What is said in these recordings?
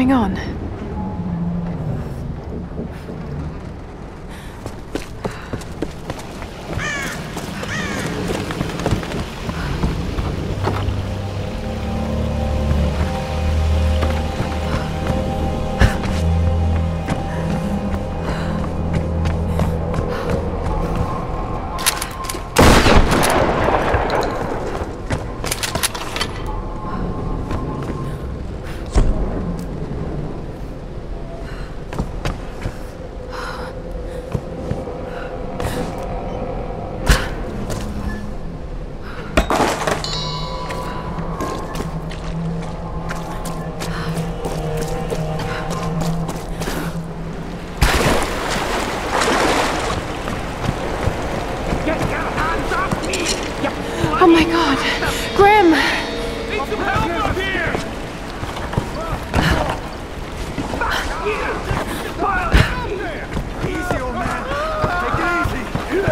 going on? My god! Grim! Need some help up here! Back here! Pile it there! Easy, old man. Take it easy.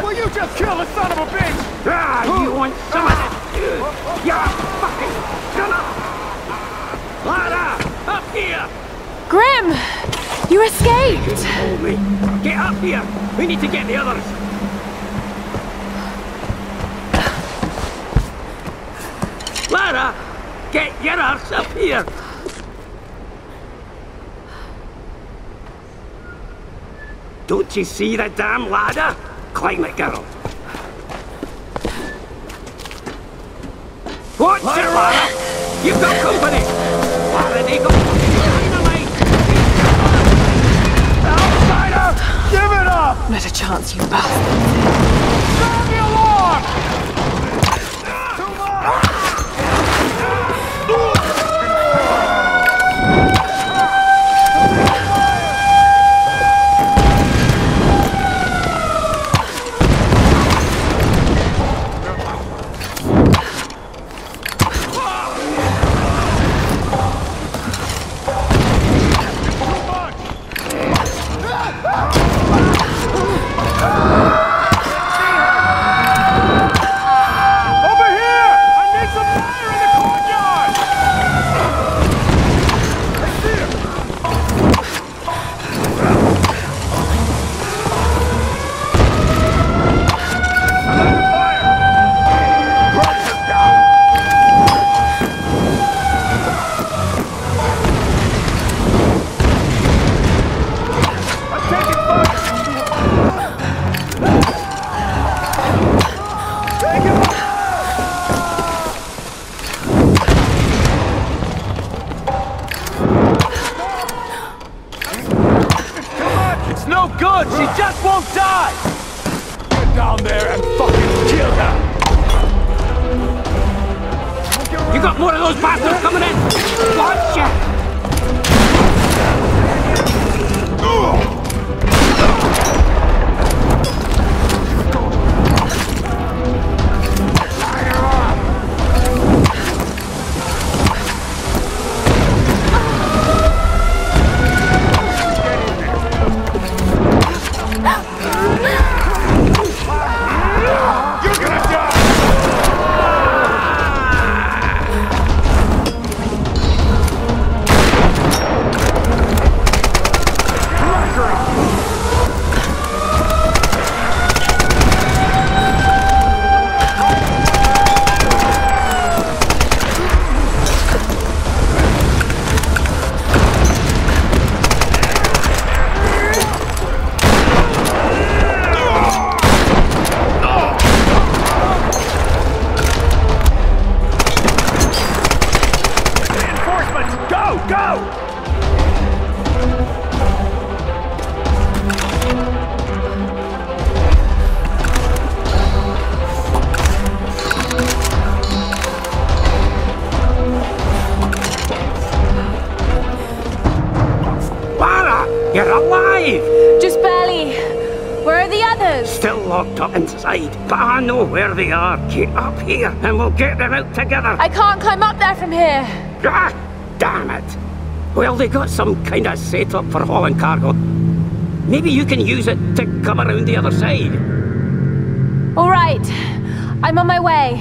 Will you just kill the son of a bitch? Ah, you want some of this? You fucking son Lara! Up here! Grim! You escaped! Hold me. Get up here! We need to get the others! Lara! Get your arse up here! Don't you see the damn ladder? Climb it, girl. Watch it, Lara! You've got company! Lara, they go dynamite! Outsider! Give it up! Not a chance, you bastard. Just won't die! Get down there and fucking kill her! You got more of those bastards coming in! Watch! You're inside, but I know where they are. Get up here and we'll get them out together. I can't climb up there from here. Ah, damn it! Well, they got some kind of setup for hauling cargo. Maybe you can use it to come around the other side. All right. I'm on my way.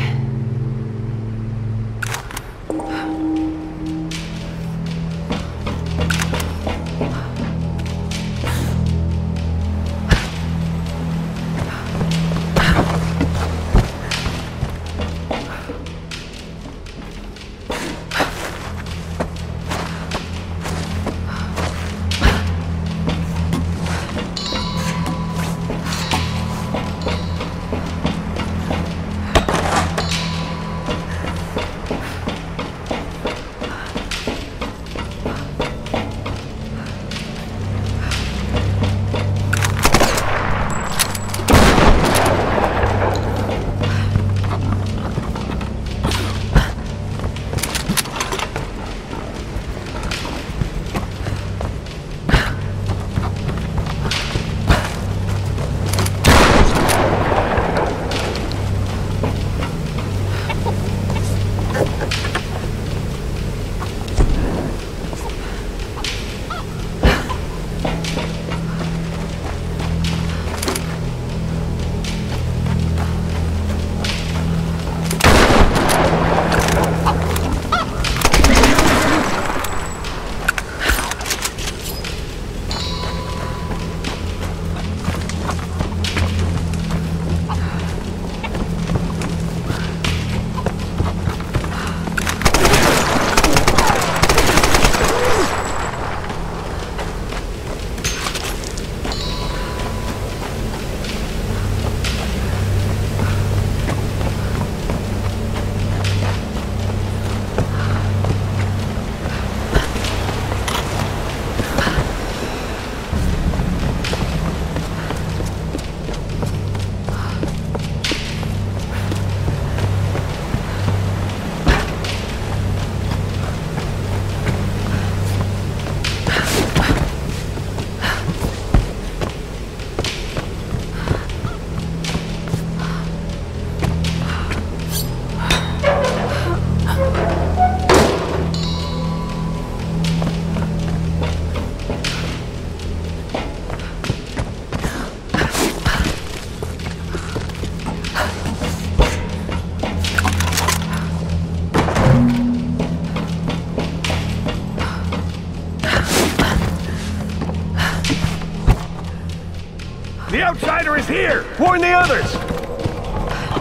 Outsider is here! Warn the others!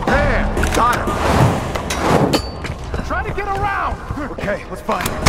There! Got him! Try to get around! Okay, let's find him.